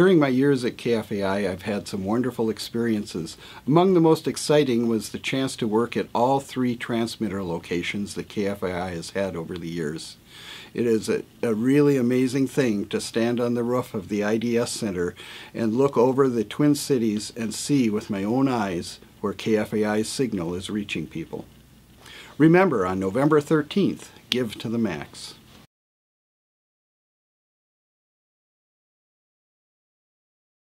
During my years at KFAI, I've had some wonderful experiences. Among the most exciting was the chance to work at all three transmitter locations that KFAI has had over the years. It is a, a, really amazing thing to stand on the roof of the IDS Center and look over the Twin Cities and see with my own eyes where KFAI's signal is reaching people. Remember, on November 13th, give to the max.